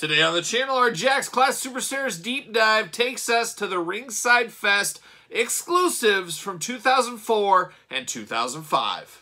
Today on the channel, our Jakks Class Superstars Deep Dive takes us to the Ringside Fest exclusives from 2004 and 2005.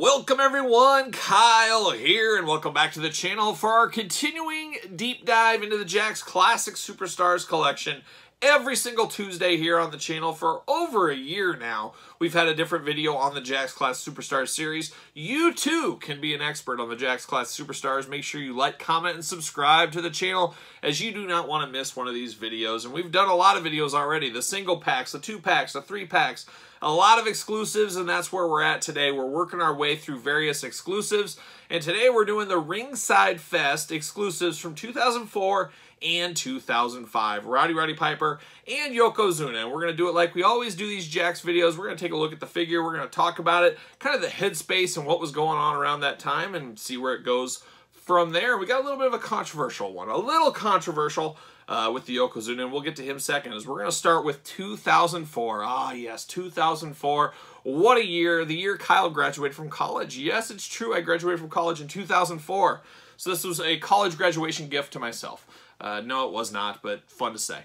Welcome everyone, Kyle here, and welcome back to the channel for our continuing deep dive into the Jakks Classic Superstars collection every single Tuesday here on the channel for over a year now. We've had a different video on the Jakks Class Superstars series. You too can be an expert on the Jakks Class Superstars. Make sure you like, comment, and subscribe to the channel as you do not want to miss one of these videos. And we've done a lot of videos already. The single packs, the two packs, the three packs, a lot of exclusives, and that's where we're at today. We're working our way through various exclusives, and today we're doing the Ringside Fest exclusives from 2004 and 2005. Rowdy Roddy Piper and Yokozuna. And we're going to do it like we always do these Jakks videos. We're going to take a look at the figure. We're going to talk about it, kind of the headspace and what was going on around that time and see where it goes from there. We got a little bit of a controversial one. A little controversial uh, with the Yokozuna, and we'll get to him second. As we're going to start with 2004. Ah, yes, 2004. What a year. The year Kyle graduated from college. Yes, it's true. I graduated from college in 2004. So this was a college graduation gift to myself. Uh, no, it was not, but fun to say.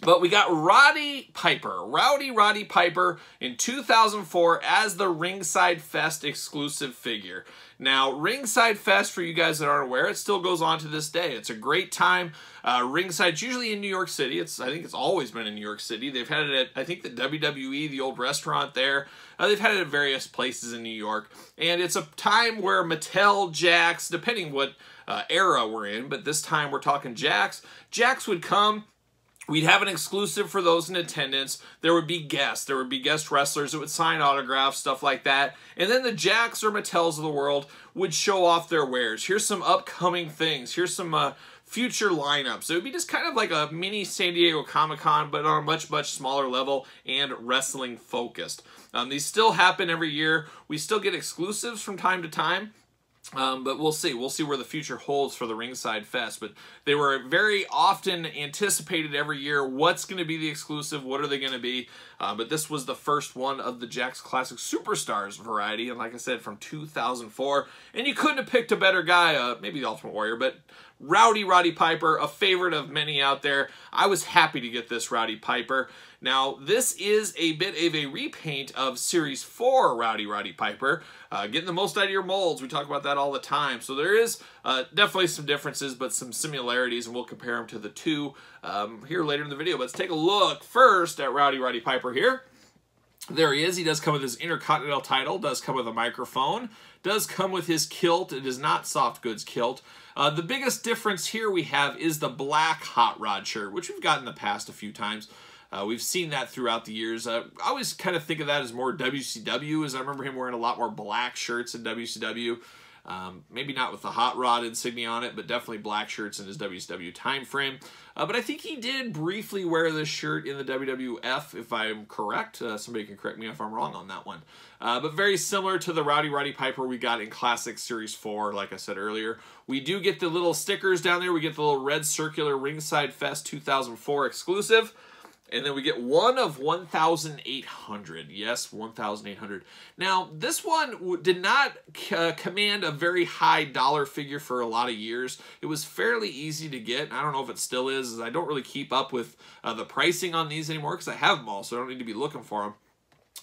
But we got Roddy Piper, Rowdy Roddy Piper in 2004 as the Ringside Fest exclusive figure. Now, Ringside Fest, for you guys that aren't aware, it still goes on to this day. It's a great time. Uh, Ringside's usually in New York City. It's I think it's always been in New York City. They've had it at, I think, the WWE, the old restaurant there. Uh, they've had it at various places in New York. And it's a time where Mattel, Jakks, depending what uh, era we're in, but this time we're talking Jakks. Jakks would come We'd have an exclusive for those in attendance. There would be guests. There would be guest wrestlers that would sign autographs, stuff like that. And then the Jakks or Mattels of the world would show off their wares. Here's some upcoming things. Here's some uh, future lineups. It would be just kind of like a mini San Diego Comic-Con, but on a much, much smaller level and wrestling focused. Um, these still happen every year. We still get exclusives from time to time. Um, but we'll see. We'll see where the future holds for the Ringside Fest. But they were very often anticipated every year. What's going to be the exclusive? What are they going to be? Uh, but this was the first one of the Jakks Classic Superstars variety. And like I said, from 2004. And you couldn't have picked a better guy. Uh, maybe the Ultimate Warrior, but Rowdy Roddy Piper, a favorite of many out there. I was happy to get this Rowdy Piper. Now, this is a bit of a repaint of Series 4 Rowdy Roddy Piper. Uh, getting the most out of your molds, we talk about that all the time. So there is uh, definitely some differences, but some similarities, and we'll compare them to the two um, here later in the video. But let's take a look first at Rowdy Roddy Piper here. There he is. He does come with his Intercontinental title, does come with a microphone, does come with his kilt. It is not soft goods kilt. Uh, the biggest difference here we have is the black hot rod shirt, which we've got in the past a few times. Uh, we've seen that throughout the years. Uh, I always kind of think of that as more WCW, as I remember him wearing a lot more black shirts in WCW. Um, maybe not with the hot rod insignia on it, but definitely black shirts in his WCW time frame. Uh, but I think he did briefly wear this shirt in the WWF, if I'm correct. Uh, somebody can correct me if I'm wrong on that one. Uh, but very similar to the Rowdy Roddy Piper we got in Classic Series 4, like I said earlier. We do get the little stickers down there. We get the little red circular Ringside Fest 2004 exclusive. And then we get one of 1,800. Yes, 1,800. Now, this one did not uh, command a very high dollar figure for a lot of years. It was fairly easy to get. I don't know if it still is. I don't really keep up with uh, the pricing on these anymore because I have them all, so I don't need to be looking for them.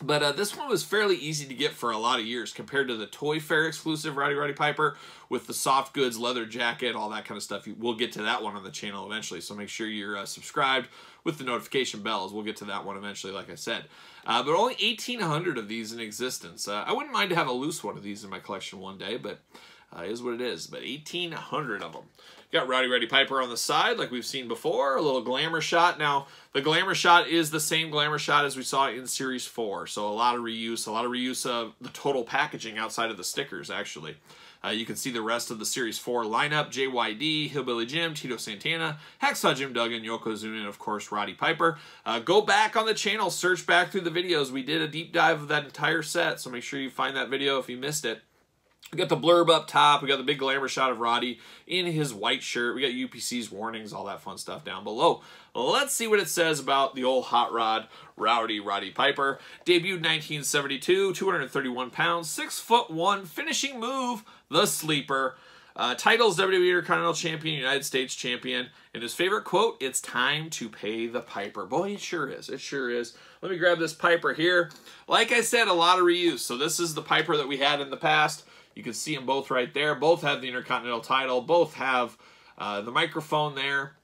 But uh, this one was fairly easy to get for a lot of years compared to the Toy Fair exclusive Rowdy Roddy Piper with the soft goods, leather jacket, all that kind of stuff. We'll get to that one on the channel eventually, so make sure you're uh, subscribed with the notification bells. We'll get to that one eventually, like I said. Uh, but only 1,800 of these in existence. Uh, I wouldn't mind to have a loose one of these in my collection one day, but uh, is what it is. But 1,800 of them. Got Rowdy Roddy Piper on the side, like we've seen before. A little glamour shot. Now, the glamour shot is the same glamour shot as we saw in Series 4. So a lot of reuse, a lot of reuse of the total packaging outside of the stickers, actually. Uh, you can see the rest of the Series 4 lineup, JYD, Hillbilly Jim, Tito Santana, Hacksaw Jim Duggan, Yokozuna, and of course Roddy Piper. Uh, go back on the channel, search back through the videos. We did a deep dive of that entire set, so make sure you find that video if you missed it. We got the blurb up top. We got the big glamour shot of Roddy in his white shirt. We got UPC's warnings, all that fun stuff down below. Let's see what it says about the old hot rod, Rowdy Roddy Piper. Debuted 1972, 231 pounds, 6 foot 1, finishing move, the sleeper. Uh, titles WWE Intercontinental Champion, United States Champion. And his favorite quote, it's time to pay the Piper. Boy, it sure is. It sure is. Let me grab this Piper here. Like I said, a lot of reuse. So this is the Piper that we had in the past. You can see them both right there. Both have the Intercontinental title. Both have uh, the microphone there.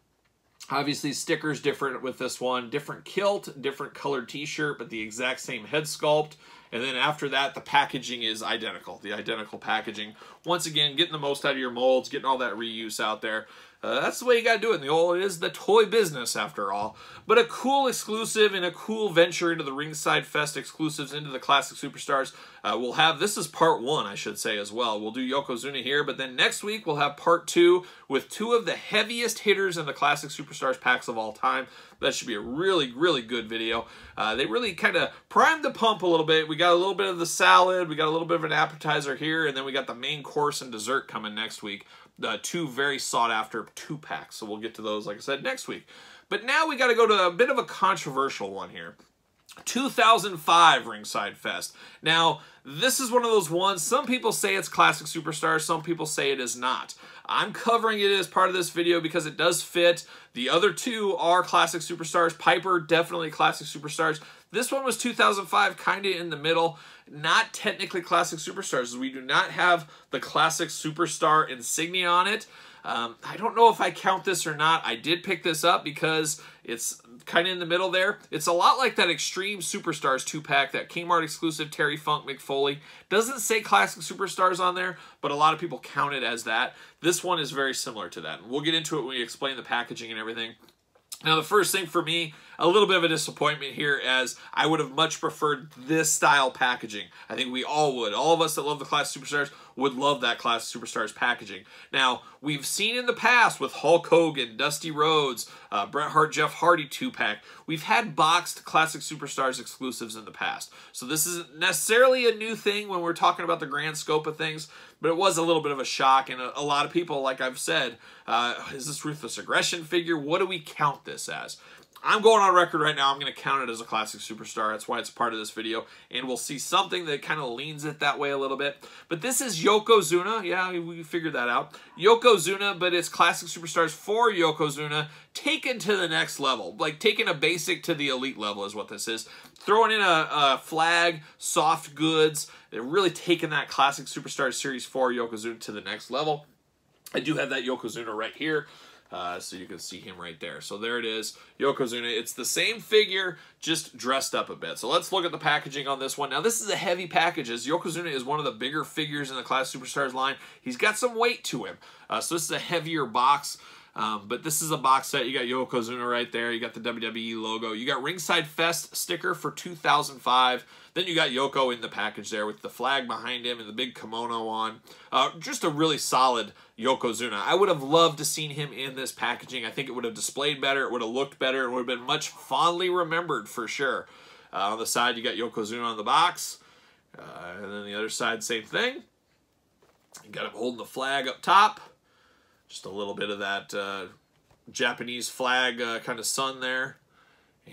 Obviously, stickers different with this one. Different kilt, different colored t-shirt, but the exact same head sculpt. And then after that, the packaging is identical. The identical packaging. Once again, getting the most out of your molds, getting all that reuse out there. Uh, that's the way you got to do it in the old. It is the toy business, after all. But a cool exclusive and a cool venture into the Ringside Fest exclusives into the Classic Superstars. Uh, we'll have, this is part one, I should say, as well. We'll do Yokozuna here, but then next week we'll have part two with two of the heaviest hitters in the Classic Superstars packs of all time. That should be a really, really good video. Uh, they really kind of primed the pump a little bit. We got a little bit of the salad, we got a little bit of an appetizer here, and then we got the main course and dessert coming next week uh, two very sought after two packs. So we'll get to those, like I said, next week. But now we got to go to a bit of a controversial one here. 2005 Ringside Fest. Now, this is one of those ones, some people say it's Classic Superstars, some people say it is not. I'm covering it as part of this video because it does fit. The other two are Classic Superstars. Piper, definitely Classic Superstars. This one was 2005, kind of in the middle. Not technically Classic Superstars. We do not have the Classic Superstar insignia on it. Um, I don't know if I count this or not. I did pick this up because it's kind of in the middle there. It's a lot like that Extreme Superstars 2-pack, that Kmart exclusive Terry Funk Mick Foley. Doesn't say Classic Superstars on there, but a lot of people count it as that. This one is very similar to that. We'll get into it when we explain the packaging and everything. Now, the first thing for me, a little bit of a disappointment here as I would have much preferred this style packaging. I think we all would. All of us that love the Class Superstars would love that Class Superstars packaging. Now, we've seen in the past with Hulk Hogan, Dusty Rhodes, uh, Bret Hart, Jeff Hardy 2-pack, we've had boxed Classic Superstars exclusives in the past. So this isn't necessarily a new thing when we're talking about the grand scope of things, but it was a little bit of a shock, and a, a lot of people, like I've said, uh, is this Ruthless Aggression figure? What do we count this as? I'm going on record right now. I'm going to count it as a classic superstar. That's why it's part of this video. And we'll see something that kind of leans it that way a little bit. But this is Yokozuna. Yeah, we figured that out. Yokozuna, but it's classic superstars for Yokozuna taken to the next level. Like taking a basic to the elite level is what this is. Throwing in a, a flag, soft goods. They're really taking that classic superstar series 4 Yokozuna to the next level. I do have that Yokozuna right here. Uh, so you can see him right there. So there it is, Yokozuna. It's the same figure, just dressed up a bit. So let's look at the packaging on this one. Now this is a heavy package, as Yokozuna is one of the bigger figures in the Class Superstars line. He's got some weight to him. Uh, so this is a heavier box. Um, but this is a box set. You got Yokozuna right there. You got the WWE logo. You got Ringside Fest sticker for 2005. Then you got Yoko in the package there with the flag behind him and the big kimono on. Uh, just a really solid Yokozuna. I would have loved to seen him in this packaging. I think it would have displayed better. It would have looked better. It would have been much fondly remembered for sure. Uh, on the side, you got Yokozuna on the box. Uh, and then the other side, same thing. You got him holding the flag up top. Just a little bit of that uh, Japanese flag uh, kind of sun there.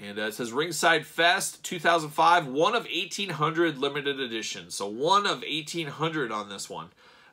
And uh, it says Ringside Fest 2005, one of 1,800 limited edition. So one of 1,800 on this one,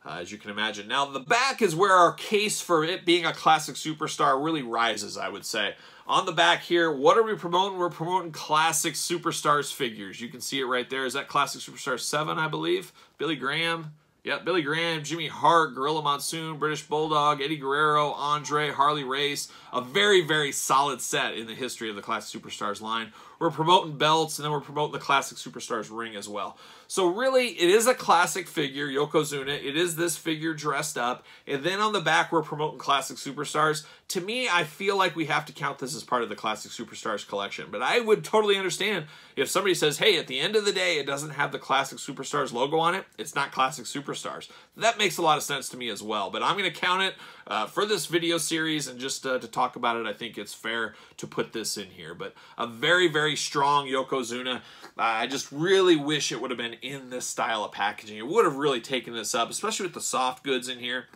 uh, as you can imagine. Now, the back is where our case for it being a classic superstar really rises, I would say. On the back here, what are we promoting? We're promoting classic superstars figures. You can see it right there. Is that Classic Superstar 7, I believe? Billy Graham. Yep, Billy Graham, Jimmy Hart, Gorilla Monsoon, British Bulldog, Eddie Guerrero, Andre, Harley Race. A very, very solid set in the history of the Classic Superstars line. We're promoting belts, and then we're promoting the Classic Superstars ring as well. So really, it is a classic figure, Yokozuna. It is this figure dressed up. And then on the back, we're promoting Classic Superstars. To me, I feel like we have to count this as part of the Classic Superstars collection. But I would totally understand if somebody says, hey, at the end of the day, it doesn't have the Classic Superstars logo on it. It's not Classic Superstars. That makes a lot of sense to me as well. But I'm going to count it uh, for this video series and just uh, to talk about it, I think it's fair to put this in here. But a very, very strong Yokozuna. I just really wish it would have been in this style of packaging. It would have really taken this up, especially with the soft goods in here.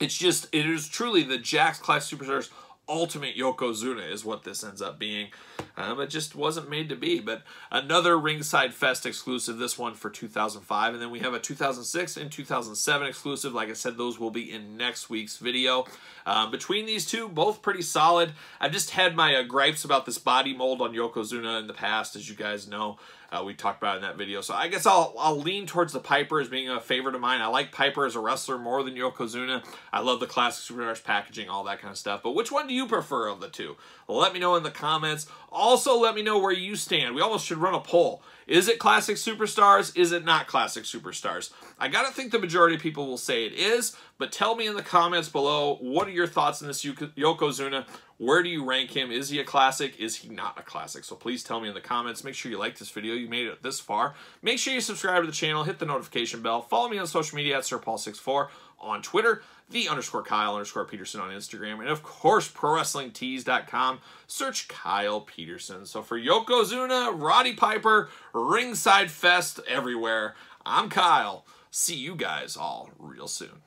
It's just, it is truly the Jakks Class Superstars ultimate Yokozuna is what this ends up being. Um, it just wasn't made to be. But another Ringside Fest exclusive, this one for 2005. And then we have a 2006 and 2007 exclusive. Like I said, those will be in next week's video. Um, between these two, both pretty solid. I've just had my uh, gripes about this body mold on Yokozuna in the past, as you guys know. Uh, we talked about in that video. So I guess I'll, I'll lean towards the Piper as being a favorite of mine. I like Piper as a wrestler more than Yokozuna. I love the classic Superstars packaging, all that kind of stuff. But which one do you prefer of the two? Let me know in the comments. Also, let me know where you stand. We almost should run a poll. Is it classic superstars? Is it not classic superstars? I gotta think the majority of people will say it is, but tell me in the comments below, what are your thoughts on this Yokozuna? Where do you rank him? Is he a classic? Is he not a classic? So please tell me in the comments. Make sure you like this video. You made it this far. Make sure you subscribe to the channel. Hit the notification bell. Follow me on social media at SirPaul64 on Twitter, the underscore Kyle underscore Peterson on Instagram, and of course, ProWrestlingTees.com. Search Kyle Peterson. So for Yokozuna, Roddy Piper, Ringside Fest everywhere, I'm Kyle. See you guys all real soon.